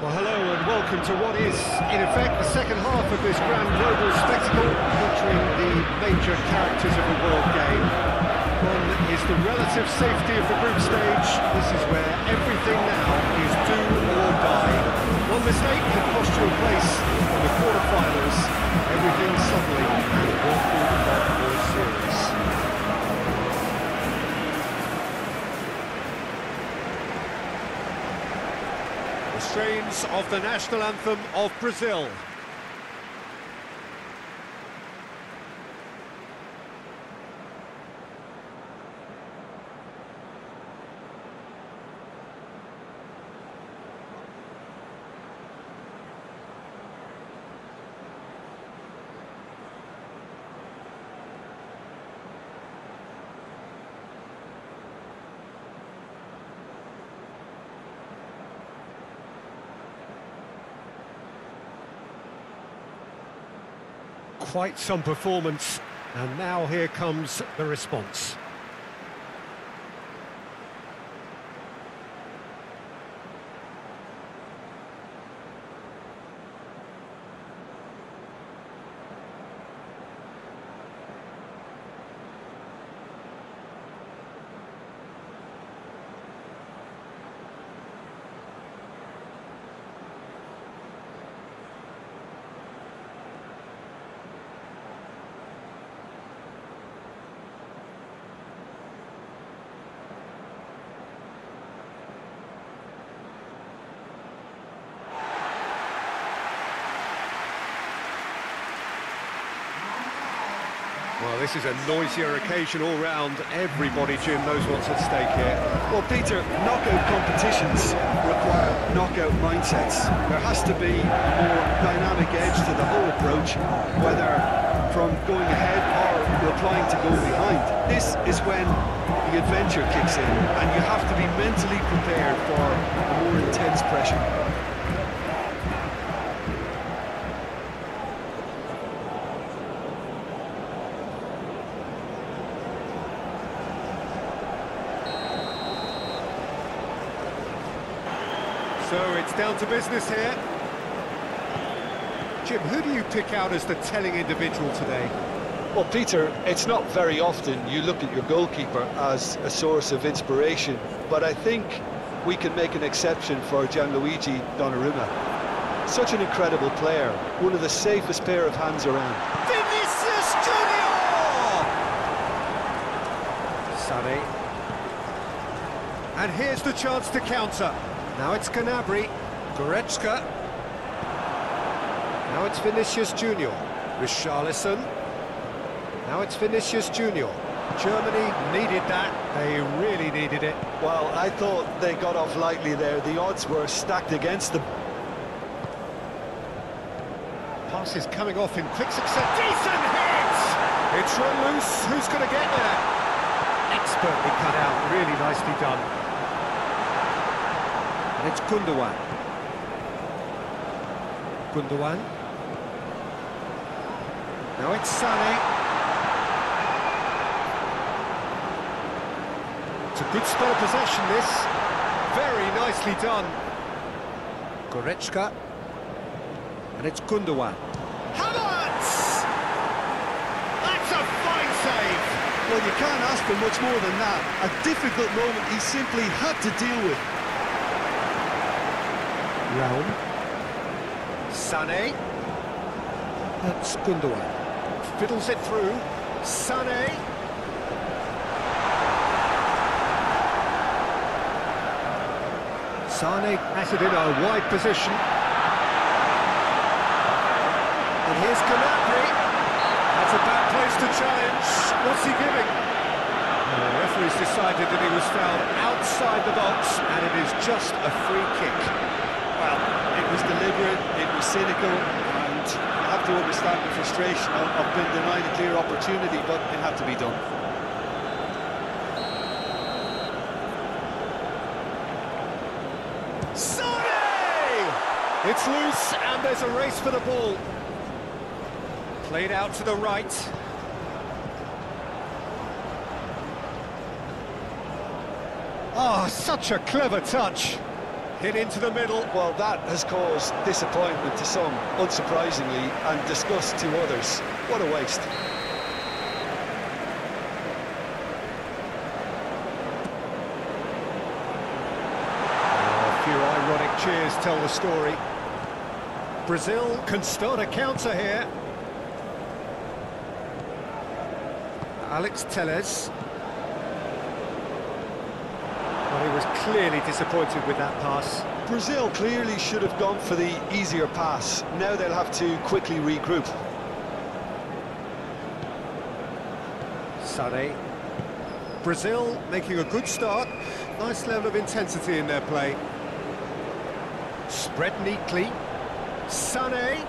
Well, hello and welcome to what is, in effect, the second half of this grand global spectacle featuring the major characters of the world game. One is the relative safety of the group stage. This is where everything now is do or die. One mistake can cost you a place in the quarterfinals. Everything suddenly and what will strains of the national anthem of Brazil. Quite some performance, and now here comes the response. This is a noisier occasion all round. Everybody, Jim, knows what's at stake here. Well, Peter, knockout competitions require knockout mindsets. There has to be a more dynamic edge to the whole approach, whether from going ahead or applying to go behind. This is when the adventure kicks in, and you have to be mentally prepared for a more intense pressure. So it's down to business here. Jim, who do you pick out as the telling individual today? Well, Peter, it's not very often you look at your goalkeeper as a source of inspiration, but I think we can make an exception for Gianluigi Donnarumma. Such an incredible player, one of the safest pair of hands around. Vinicius Junior! Sané. And here's the chance to counter. Now it's Gnabry, Goretzka. Now it's Vinicius Junior. Richarlison. Now it's Vinicius Junior. Germany needed that. They really needed it. Well, I thought they got off lightly there. The odds were stacked against them. Passes coming off in quick succession. Decent hit! It's run loose. Who's going to get there? Expertly cut out. Really nicely done. And it's Gundogan. Gundogan. Now it's Sané. It's a good spell of possession, this. Very nicely done. Goretzka. And it's Gundogan. Havertz! That's a fine save! Well, you can't ask for much more than that. A difficult moment he simply had to deal with. Raum. Sané. That's Gundogan. Fiddles it through. Sané. Sané has it in a wide position. And here's Gnabry. That's a bad place to challenge. What's he giving? Well, the referee's decided that he was fouled outside the box, and it is just a free kick. Well, was deliberate, it was cynical, and you have to understand the frustration of, of being denied a clear opportunity, but it had to be done. Sane! It's loose, and there's a race for the ball. Played out to the right. Oh, such a clever touch. Hit into the middle. Well, that has caused disappointment to some, unsurprisingly, and disgust to others. What a waste. A few ironic cheers tell the story. Brazil can start a counter here. Alex Telles. Well, he was clearly disappointed with that pass. Brazil clearly should have gone for the easier pass. Now they'll have to quickly regroup. Sane. Brazil making a good start. Nice level of intensity in their play. Spread neatly. Sane.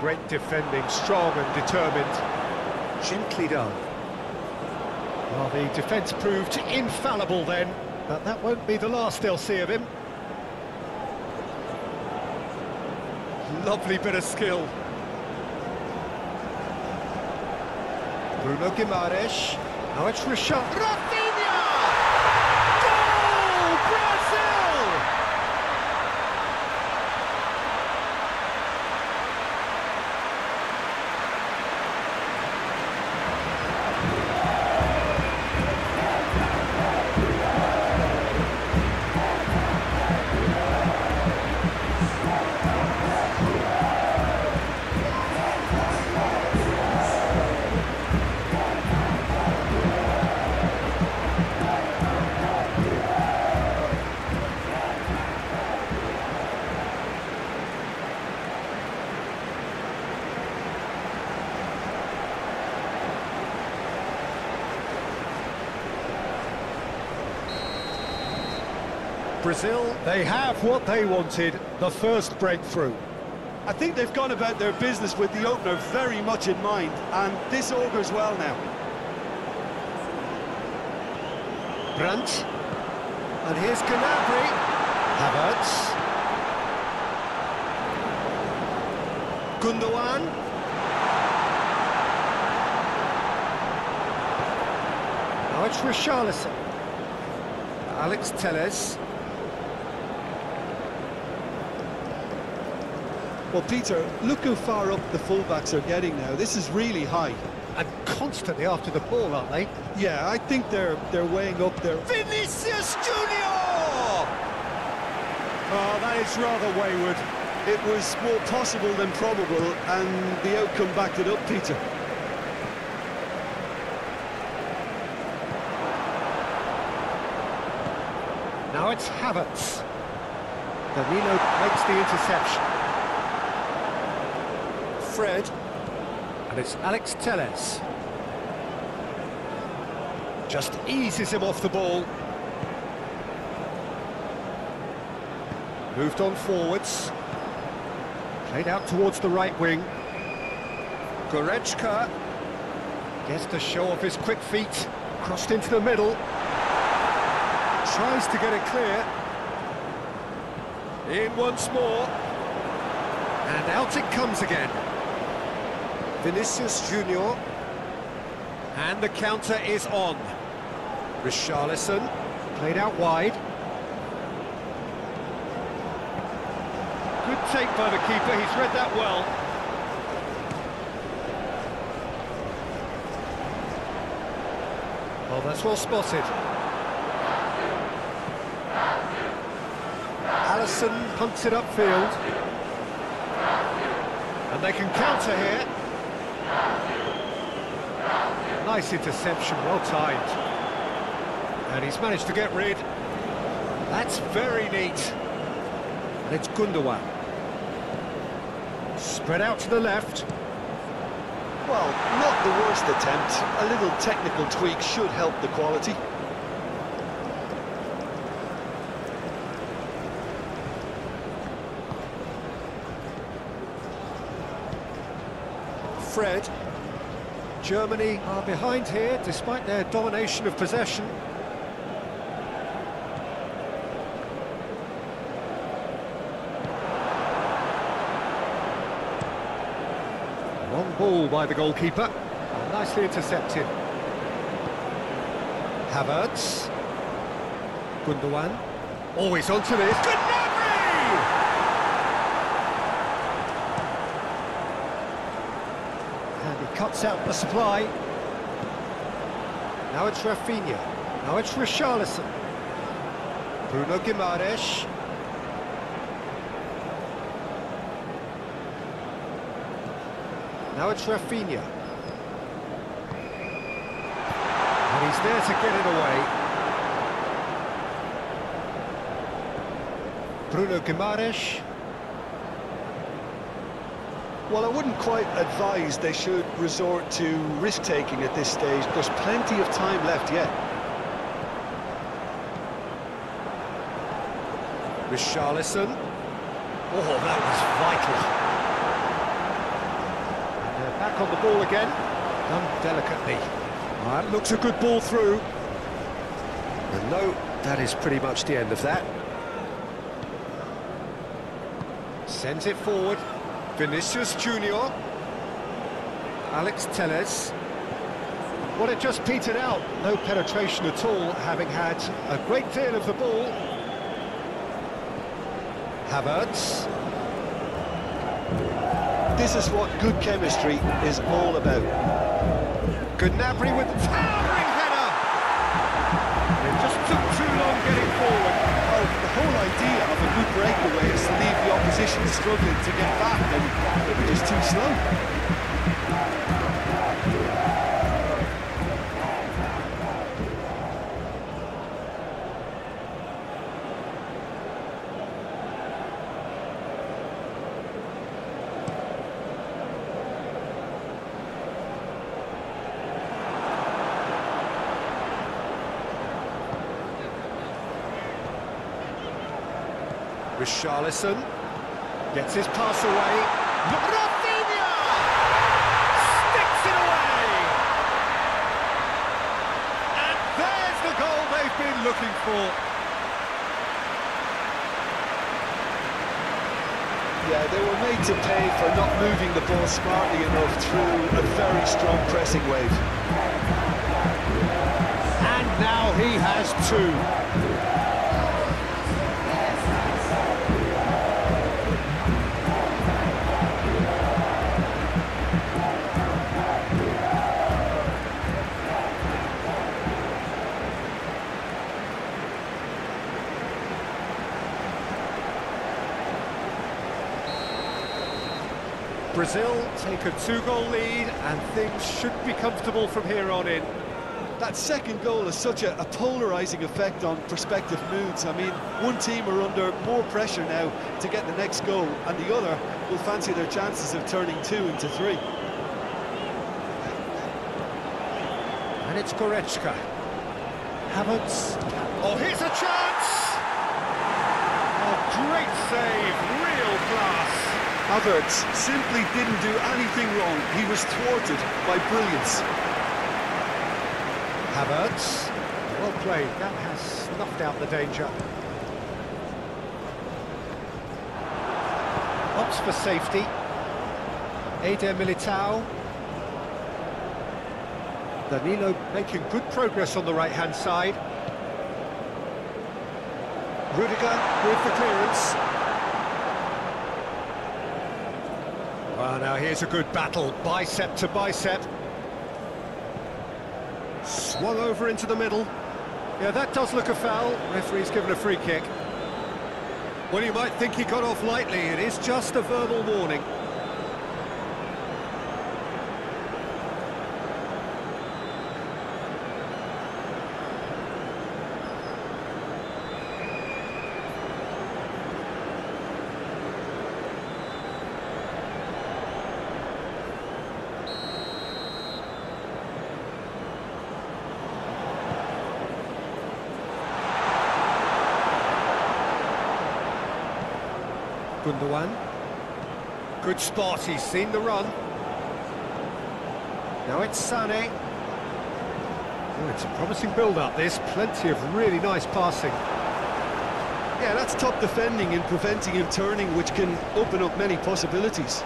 Great defending, strong and determined. Gently done. Well, the defence proved infallible then, but that won't be the last they'll see of him. Lovely bit of skill. Bruno Guimaraes. Now it's Richard. Brazil, they have what they wanted, the first breakthrough. I think they've gone about their business with the opener very much in mind, and this augurs well now. Brandt. And here's Gnabry. Havertz. Gundogan. Now it's Richarlison. Alex Telles. Well, Peter, look how far up the fullbacks are getting now. This is really high. And constantly after the ball, aren't they? Yeah, I think they're they're weighing up their... Vinicius Junior! Oh, that is rather wayward. It was more possible than probable, and the outcome backed it up, Peter. Now it's Havertz. Danilo makes the interception. Fred. And it's Alex Telles. Just eases him off the ball. Moved on forwards. Played out towards the right wing. Goretzka gets to show off his quick feet. Crossed into the middle. Tries to get it clear. In once more. And out it comes again. Vinicius Junior. And the counter is on. Richarlison played out wide. Good take by the keeper, he's read that well. Oh, that's well spotted. Alisson punts it upfield. And they can counter here. Nice interception, well timed. And he's managed to get rid. That's very neat. And it's Gundogan. Spread out to the left. Well, not the worst attempt. A little technical tweak should help the quality. Fred. Germany are behind here, despite their domination of possession. Long ball by the goalkeeper. Nicely intercepted. Havertz. Gundogan. Always onto this. Gnabry! And he cuts out the supply. Now it's Rafinha. Now it's Richarlison. Bruno Guimaraes. Now it's Rafinha. And he's there to get it away. Bruno Guimaraes. Well, I wouldn't quite advise they should resort to risk-taking at this stage. There's plenty of time left yet. Richarlison. Oh, that was vital. And they're back on the ball again. Done delicately. Looks a good ball through. And no, that is pretty much the end of that. Sends it forward. Vinicius Junior. Alex Telles. Well, it just petered out. No penetration at all, having had a great deal of the ball. Havertz. This is what good chemistry is all about. Gnabry with the towering header! It just took too long getting forward. Oh, the whole idea of a good breakaway is to leave the opposition struggling to get back, they were just too slow. Gets his pass away. Rafinha! Sticks it away! And there's the goal they've been looking for. Yeah, they were made to pay for not moving the ball smartly enough through a very strong pressing wave. And now he has two. Brazil take a two-goal lead and things should be comfortable from here on in. That second goal has such a, a polarising effect on prospective moods. I mean, one team are under more pressure now to get the next goal, and the other will fancy their chances of turning two into three. And it's Goretzka. Havertz. Oh, here's a chance! A great save, real class. Havertz simply didn't do anything wrong. He was thwarted by brilliance. Havertz. Well played, that has snuffed out the danger. Opts for safety. Eder Militao. Danilo making good progress on the right-hand side. Rudiger with the clearance. Well, now here's a good battle, bicep to bicep. Swung over into the middle. Yeah, that does look a foul. Referee's given a free kick. Well, you might think he got off lightly. It is just a verbal warning. Gundogan. Good spot, he's seen the run. Now it's Sané. Oh, it's a promising build-up, this. Plenty of really nice passing. Yeah, that's top defending and preventing him turning, which can open up many possibilities.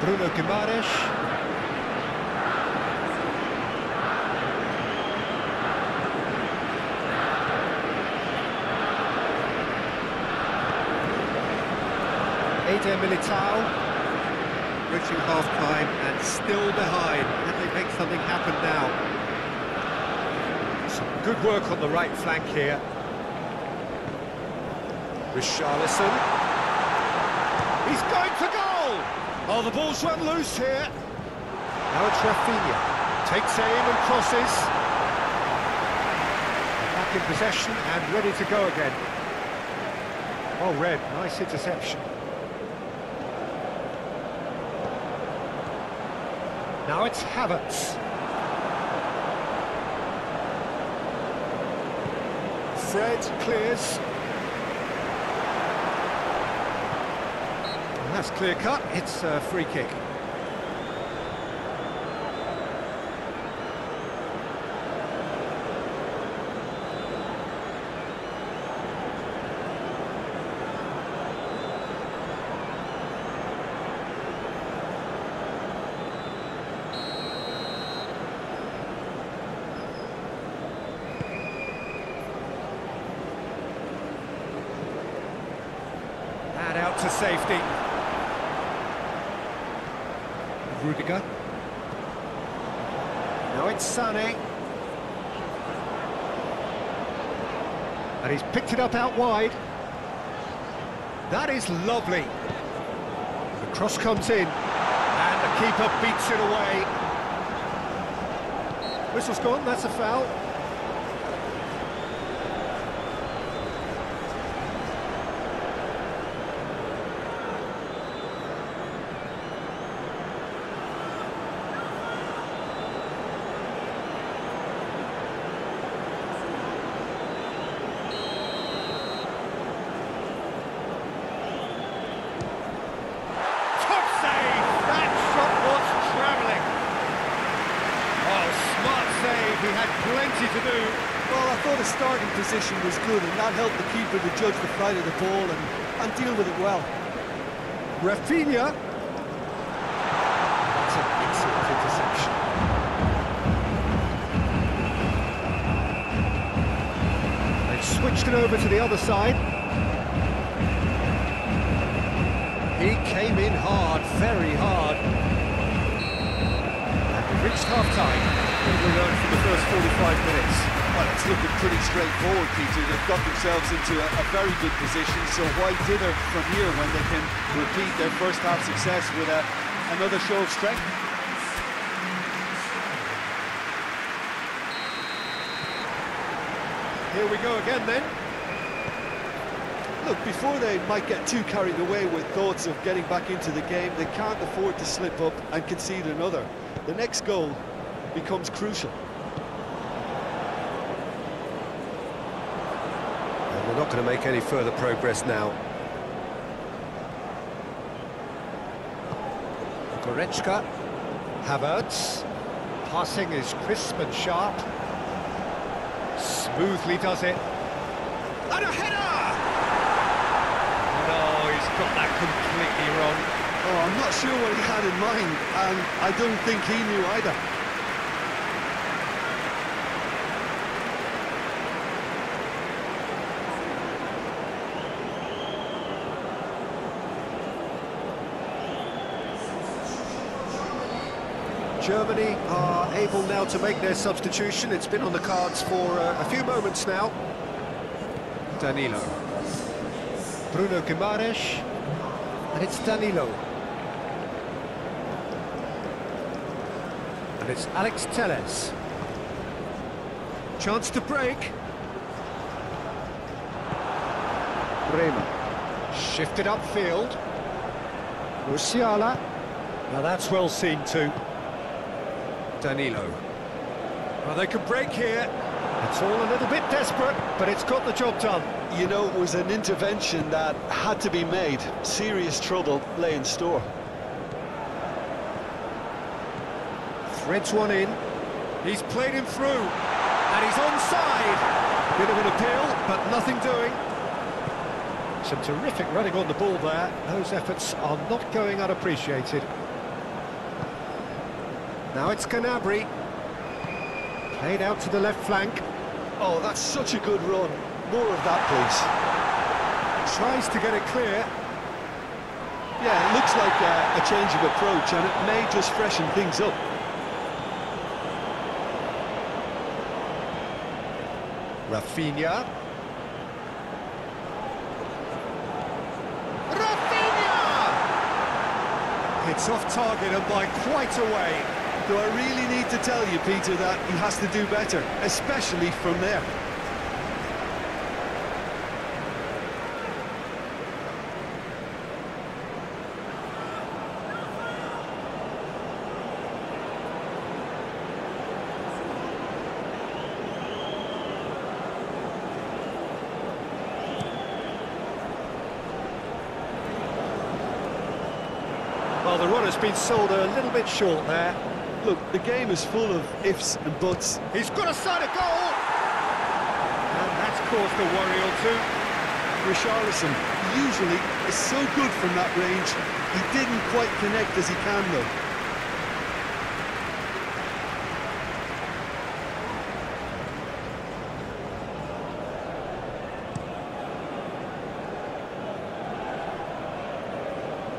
Bruno Guimaraes. Eder Militao. Reaching half-time and still behind. Can they make something happen now? Some good work on the right flank here. Richarlison. He's going for goal! Oh, the ball's run loose here. Now it's Rafinha. Takes aim and crosses. Back in possession and ready to go again. Oh, Red, nice interception. Now it's Havertz. Fred clears. And that's clear cut. It's a free kick. And out to safety. Rudiger. Now it's Sané. And he's picked it up out wide. That is lovely. The cross comes in, and the keeper beats it away. Whistle's gone, that's a foul. Top save! That shot was travelling. Oh, smart save. He had plenty to do. Well, I thought his starting position was good, and that helped the keeper to judge the flight of the ball and, and deal with it well. Rafinha. That's an excellent interception. They've switched it over to the other side. He came in hard, very hard. And we've reached half-time. What have we learned from the first 45 minutes? Well, it's looking pretty straightforward, Peter. They've got themselves into a, a very good position, so why dither from here when they can repeat their first half success with a, another show of strength? Here we go again then. Look, before they might get too carried away with thoughts of getting back into the game, they can't afford to slip up and concede another. The next goal becomes crucial. And they're not going to make any further progress now. Goretzka, Havertz, passing is crisp and sharp. Smoothly does it. And a header! No, he's got that completely wrong. Oh, I'm not sure what he had in mind, and I don't think he knew either. Germany are able now to make their substitution. It's been on the cards for uh, a few moments now. Danilo. Bruno Guimaraes. And it's Danilo. And it's Alex Telles. Chance to break. Bremer. Shifted upfield. Musiala. Now that's well seen too. Danilo. Well, they could break here. It's all a little bit desperate, but it's got the job done. You know, it was an intervention that had to be made. Serious trouble lay in store. Threads one in. He's played him through. And he's onside. Bit of an appeal, but nothing doing. Some terrific running on the ball there. Those efforts are not going unappreciated. Now it's Gnabry. Played out to the left flank. Oh, that's such a good run. More of that, please. Tries to get it clear. Yeah, it looks like a, a change of approach, and it may just freshen things up. Rafinha. Rafinha! It's off target and by quite a way. Do I really need to tell you, Peter, that he has to do better, especially from there? Well, the run has been sold a little bit short there. Look, the game is full of ifs and buts. He's got a side of goal! And that's caused a worry or two. Richarlison usually is so good from that range. He didn't quite connect as he can,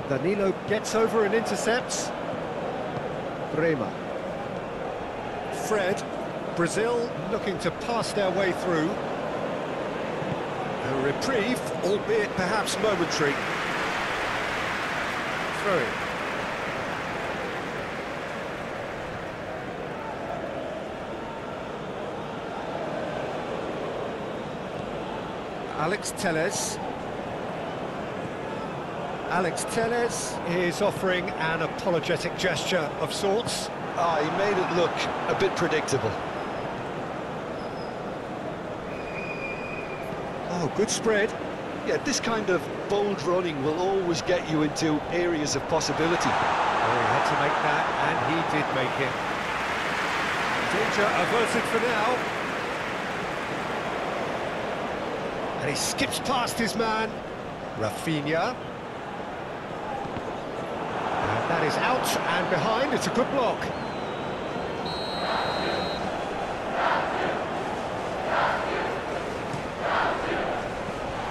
though. Danilo gets over and intercepts. Bremer. Fred. Brazil looking to pass their way through. A reprieve, albeit perhaps momentary. Throw it. Alex Telles. Alex Telles is offering an apologetic gesture of sorts. Ah, he made it look a bit predictable. Oh, good spread. Yeah, this kind of bold running will always get you into areas of possibility. Oh, he had to make that, and he did make it. Danger averted for now. And he skips past his man. Rafinha. And that is out and behind. It's a good block.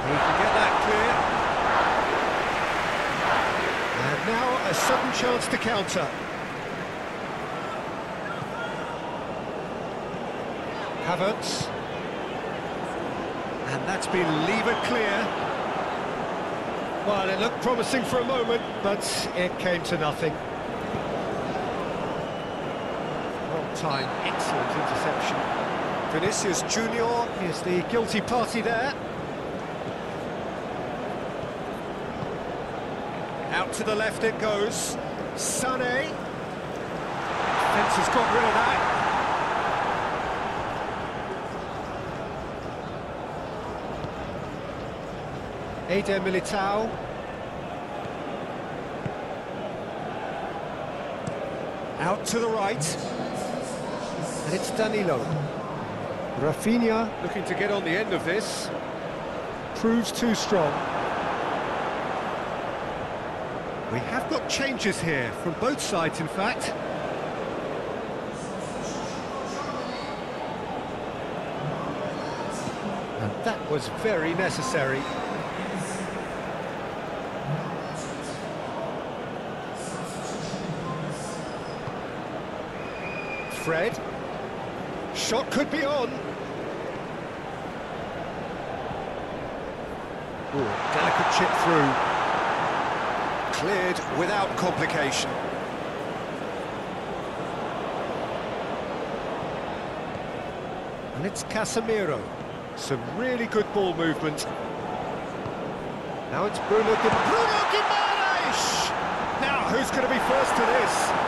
He can get that clear. And now a sudden chance to counter. Havertz. And that's been levered clear. Well, it looked promising for a moment, but it came to nothing. Wrong time, excellent interception. Vinicius Junior is the guilty party there. Out to the left it goes. Sané. Fence has got rid of that. Eder Militao. Out to the right. And it's Danilo. Rafinha looking to get on the end of this. Proves too strong. We have got changes here, from both sides in fact. And that was very necessary. Fred. Shot could be on. Ooh, delicate chip through. Cleared without complication. And it's Casemiro. Some really good ball movement. Now it's Bruno Bruno Guimaraes! Now, who's going to be first to this?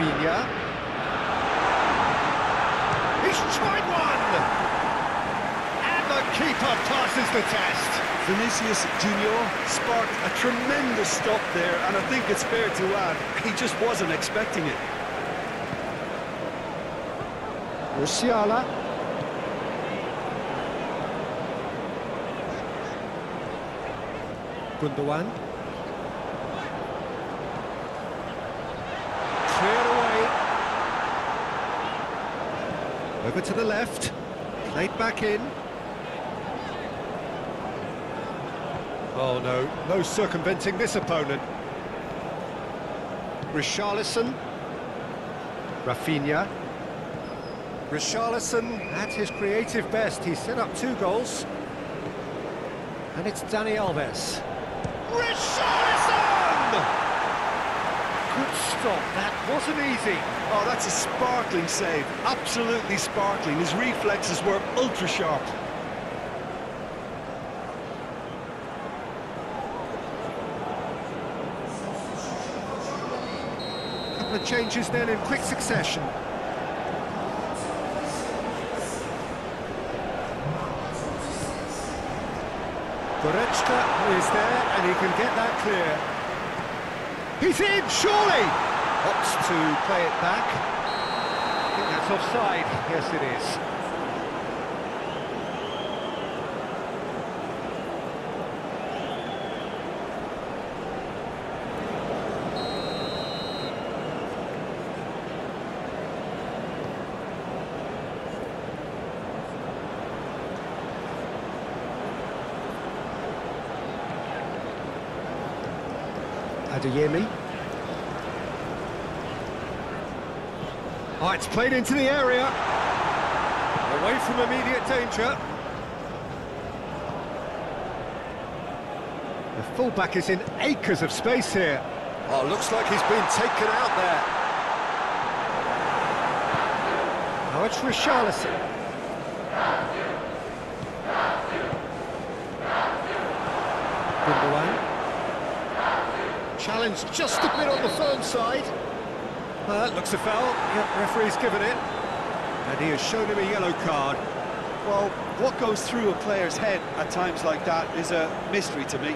Rafinha. He's tried one! And the keeper passes the test. Vinicius Junior sparked a tremendous stop there, and I think it's fair to add, he just wasn't expecting it. Musiala. Gundogan. Cleared away. Over to the left. Played back in. Oh no, no circumventing this opponent. Richarlison. Rafinha. Richarlison at his creative best. He set up two goals. And it's Dani Alves. Richarlison! Good stop. That wasn't easy. Oh, that's a sparkling save. Absolutely sparkling. His reflexes were ultra sharp. Couple of changes then in quick succession. Goretzka is there and he can get that clear. He's in, surely! Opts to play it back. I think that's offside. Yes, it is. Adeyemi. Oh, it's played into the area. Away from immediate danger. The fullback is in acres of space here. Oh, looks like he's been taken out there. Now it's Richarlison. Challenge just a bit on the firm side. That looks a foul. Yep, referee's given it. And he has shown him a yellow card. Well, what goes through a player's head at times like that is a mystery to me.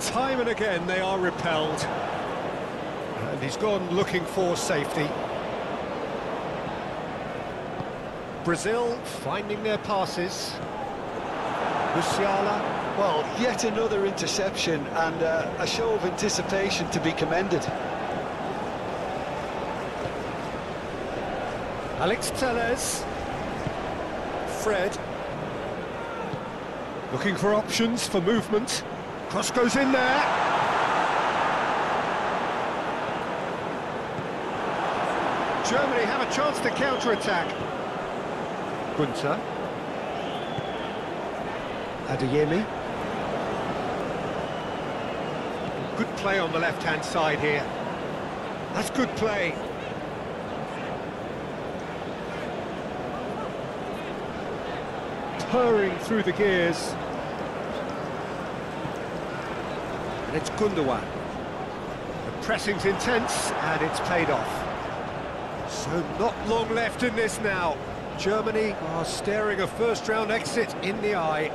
Time and again they are repelled. And he's gone looking for safety. Brazil finding their passes. Musiala. Well, yet another interception and uh, a show of anticipation to be commended. Alex Telles. Fred. Looking for options for movement. Cross goes in there. Germany have a chance to counter-attack. Gunter. Adeyemi. Good play on the left-hand side here. That's good play. Purring through the gears. And it's Gundogan. The pressing's intense, and it's paid off. So not long left in this now. Germany are staring a first-round exit in the eye.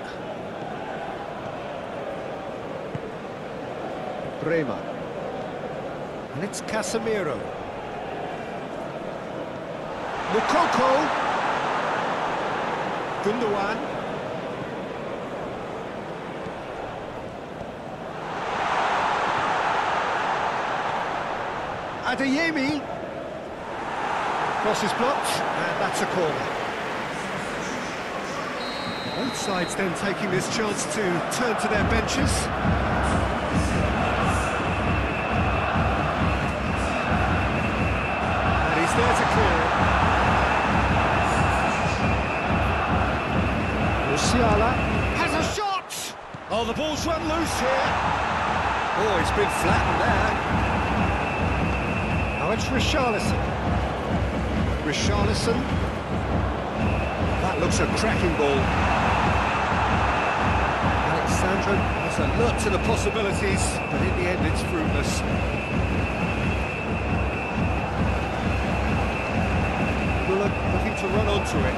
Bremer. And it's Casemiro. Moukoko. Gundogan. Adeyemi. Cross is blocked, and that's a corner. Both sides then taking this chance to turn to their benches. And he's there to clear. Musiala has a shot! Oh, the ball's run loose here. Oh, it's been flattened there. Now it's Richarlison. Richarlison. That looks a cracking ball. Alex Sandro has alert to the possibilities, but in the end it's fruitless. Muller looking to run onto it.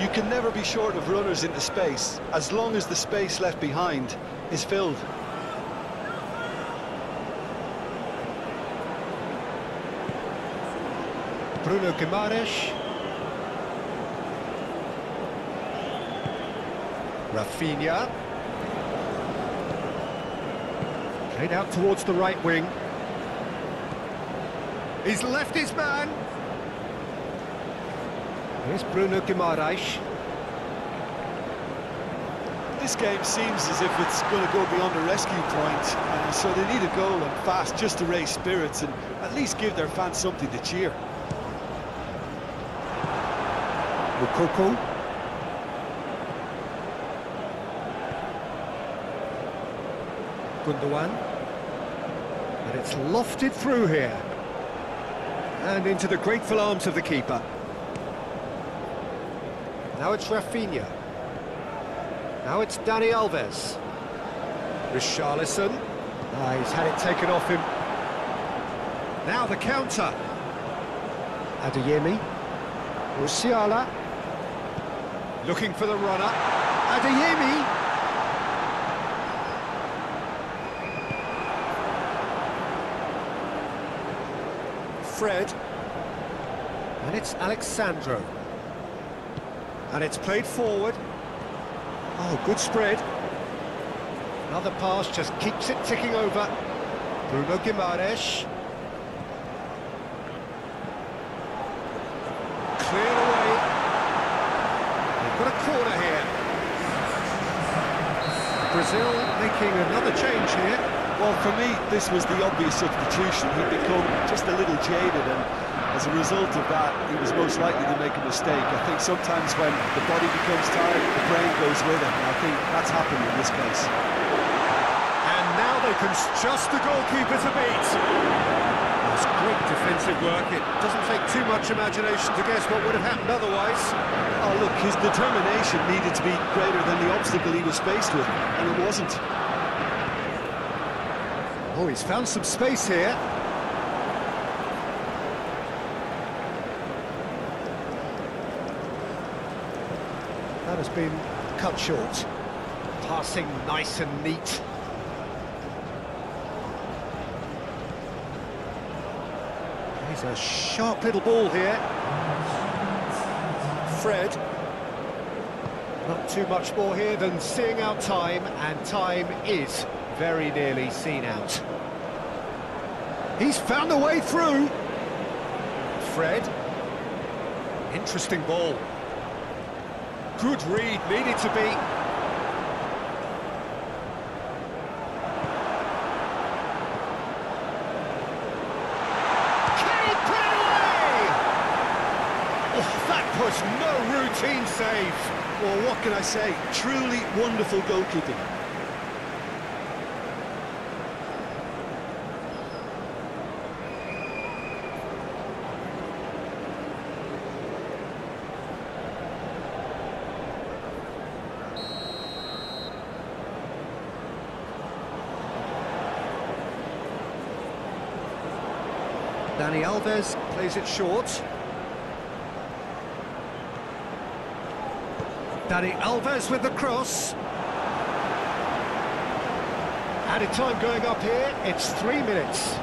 You can never be short of runners into space, as long as the space left behind is filled. Bruno Guimaraes. Rafinha. Played out towards the right wing. He's left his man. Here's Bruno Guimaraes. This game seems as if it's going to go beyond a rescue point, uh, so they need a goal and fast just to raise spirits and at least give their fans something to cheer. Moukoko. Gundogan. And it's lofted through here. And into the grateful arms of the keeper. Now it's Rafinha. Now it's Dani Alves. Richarlison. Ah, he's had it taken off him. Now the counter. Adeyemi. Musiala. Looking for the runner. Adeyemi. Fred. And it's Alex Sandro. And it's played forward. Oh, good spread. Another pass just keeps it ticking over. Bruno Guimaraes. Cleared away. They've got a corner here. Brazil making another change here. Well, for me, this was the obvious substitution. He'd become just a little jaded, and as a result of that, he was most likely to make a mistake. I think sometimes when the body becomes tired, the brain goes with it, and I think that's happened in this case. And now they can just the goalkeeper to beat. That's great defensive work. It doesn't take too much imagination to guess what would have happened otherwise. Oh, look, his determination needed to be greater than the obstacle he was faced with, and it wasn't. Oh, he's found some space here. That has been cut short. Passing nice and neat. He's a sharp little ball here. Fred. Not too much more here than seeing out time, and time is very nearly seen out. He's found a way through. Fred. Interesting ball. Good read, needed to be. Can he put it away? Oh, was no routine save. Well, what can I say? Truly wonderful goalkeeping. Dani Alves plays it short. Dani Alves with the cross. Added time going up here, it's three minutes.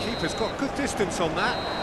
Keeper's got good distance on that.